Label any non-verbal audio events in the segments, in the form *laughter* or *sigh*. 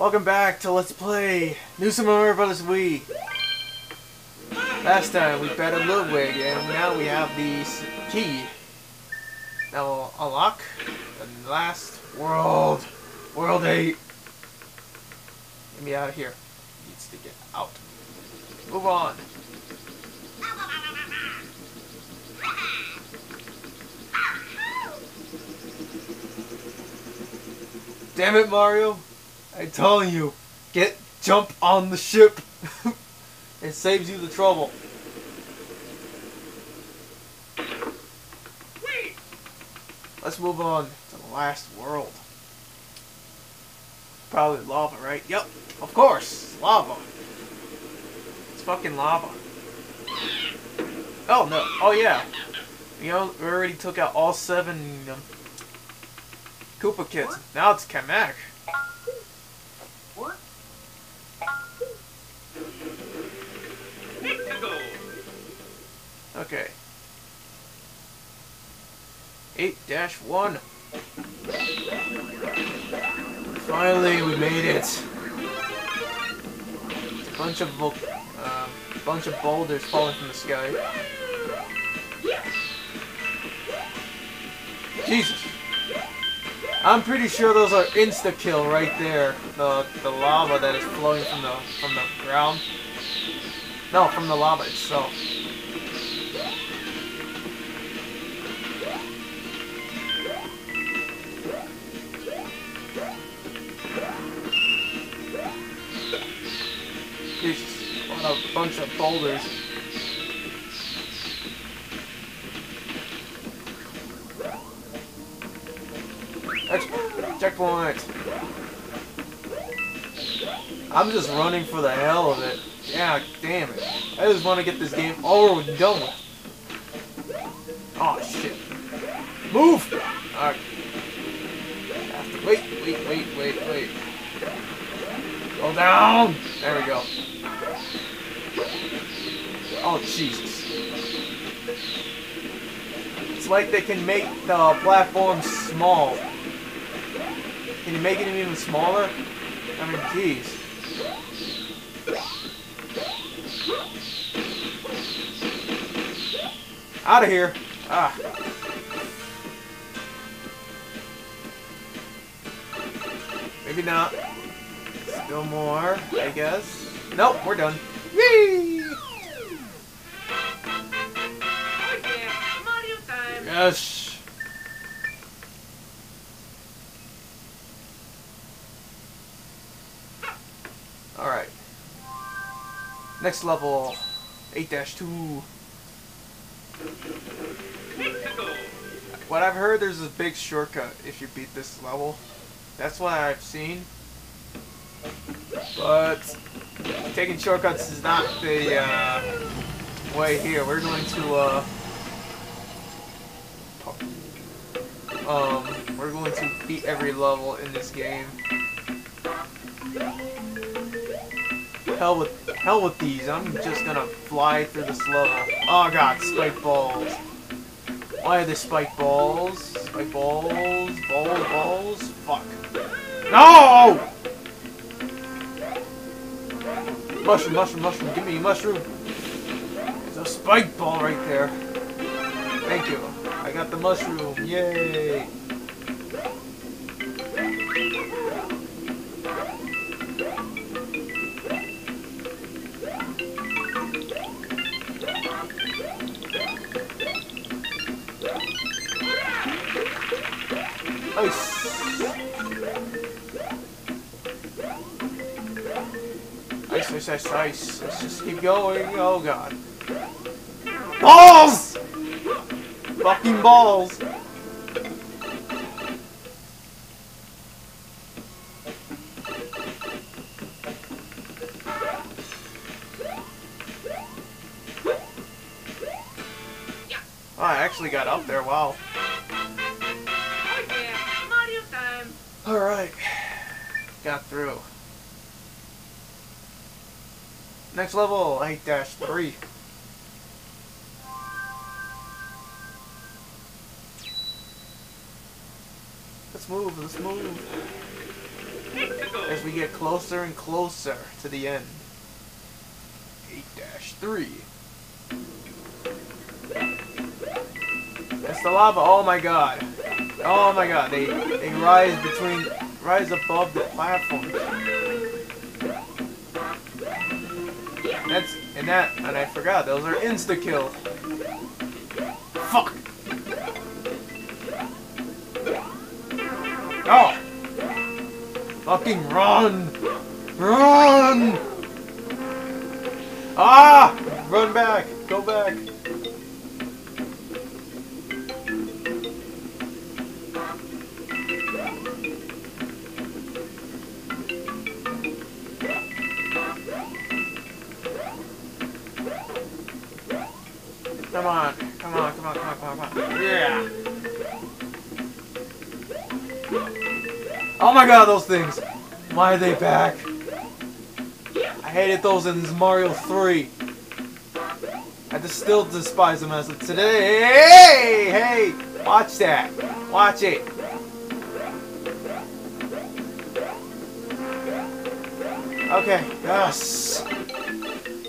Welcome back to Let's Play New Super Mario Bros. Wii. Last time we battled Ludwig and now we have the key that will unlock the last world. World 8. Get me out of here. Needs to get out. Move on. Damn it, Mario. I tell you, get jump on the ship. *laughs* it saves you the trouble. Wait! Let's move on to the last world. Probably lava, right? Yep, of course, lava. It's fucking lava. Oh no! Oh yeah. You know, we already took out all seven um, Koopa kids. Now it's Kamek. Okay. 8 1. Finally, we made it. A bunch of uh, bunch of boulders falling from the sky. Jesus. I'm pretty sure those are insta kill right there. The the lava that is flowing from the from the ground. No, from the lava itself. A bunch of boulders. Check checkpoint. I'm just running for the hell of it. Yeah, damn it. I just want to get this game over and done with. Oh shit. Move! Alright. Wait, wait, wait, wait, wait. Go down! There we go. Oh Jesus. It's like they can make the platform small. Can you make it even smaller? I mean, jeez. Out of here. Ah. Maybe not. Still more, I guess. Nope, we're done. Yeah, Yes. Alright. Next level, 8-2. What I've heard, there's a big shortcut if you beat this level. That's what I've seen. But taking shortcuts is not the uh, way here. We're going to uh, um, we're going to beat every level in this game. Hell with hell with these. I'm just gonna fly through this level. Oh god, spike balls. Why are there spike balls? Spike balls, balls, balls. Fuck. No! Mushroom, mushroom, mushroom. Give me a mushroom. There's a spike ball right there. Thank you. I got the mushroom. Yay. Ice. Ice. Let's just keep going. Oh god. Balls! Fucking balls. Oh, I actually got up there. Wow. Oh yeah, Alright. Got through. Next level, 8-3. Let's move, let's move. As we get closer and closer to the end. 8-3. That's the lava. Oh my god. Oh my god. They they rise between rise above the platform. That's and that and I forgot those are insta kill. Fuck. Oh. Fucking run. Run. Ah! Run back. Go back. Come on, come on, come on, come on, come on, come on. Yeah. Oh my god, those things. Why are they back? I hated those in Mario 3. I just still despise them as of today. Hey, hey, watch that. Watch it. Okay, yes.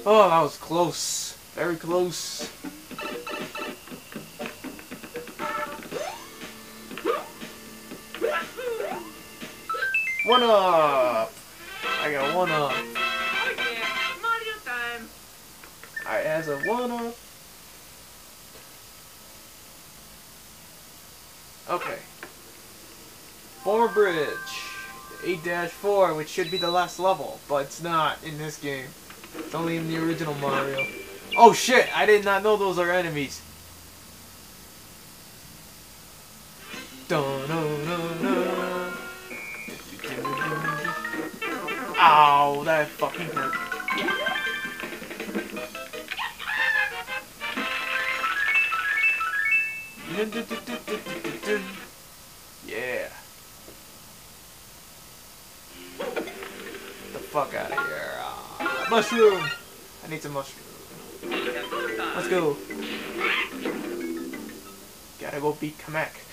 Oh, that was close. Very close. One up. I got one up. Mario time. Alright, as a one up. Okay. Former Bridge. 8-4, which should be the last level, but it's not in this game. It's only in the original Mario. Oh shit! I did not know those are enemies. Dun, dun, Ow, that fucking hurt. Yeah. The fuck out of here. Ah, mushroom! I need some mushroom. Let's go. Gotta go beat Kamek.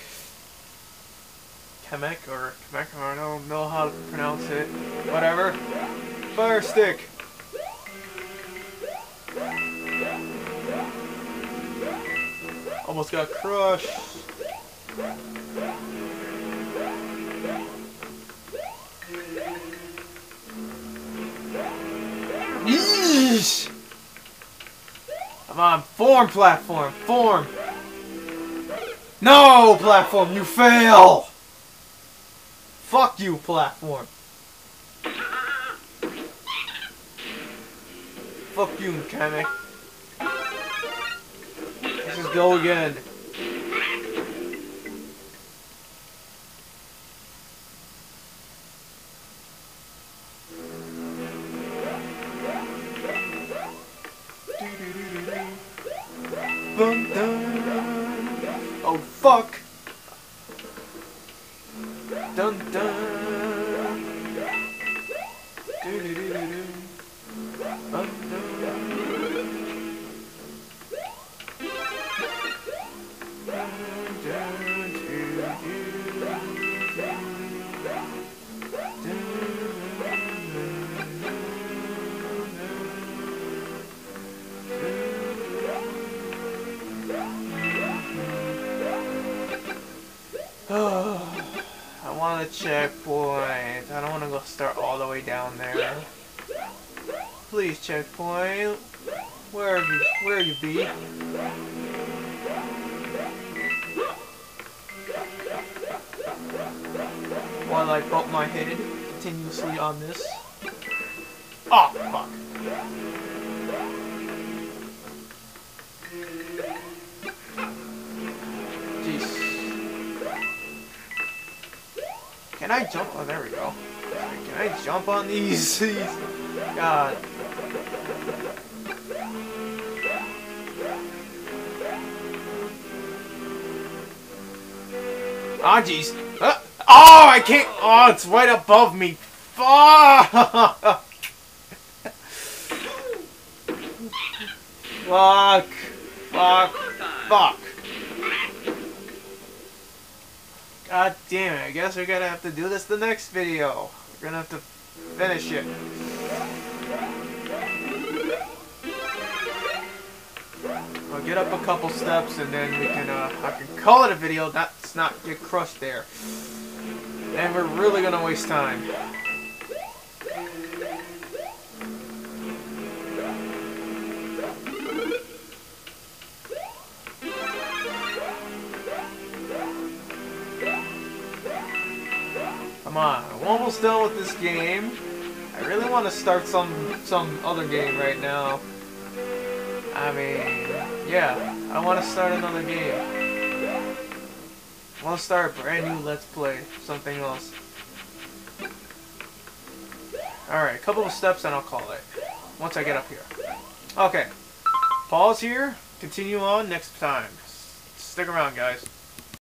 Kamek or Kamek, I don't know how to pronounce it. Whatever. Fire stick! Almost got crushed. Yeesh! Come on, form platform, form! No, platform, you fail! Fuck you, platform. Fuck you, mechanic. Let's just go again. Oh fuck! Oh, I want a checkpoint. I don't want to go start all the way down there. Please, checkpoint. Where have you, where are you be? While I bump my head continuously on this. Oh, fuck. Jeez. Can I jump? Oh, there we go. Can I jump on? These- *laughs* God. Ah, jeez. Ah. Oh, I can't. Oh, it's right above me. Fuck. Fuck. Fuck. God damn it. I guess we're gonna have to do this the next video. We're gonna have to Finish it. I'll get up a couple steps and then we can, uh, I can call it a video. That's not get crushed there. And we're really gonna waste time. Come on, I'm almost done with this game. I really want to start some some other game right now. I mean, yeah, I want to start another game. I want to start a brand new Let's Play, something else. Alright, a couple of steps and I'll call it. Once I get up here. Okay. Pause here. Continue on next time. S- Stick around, guys.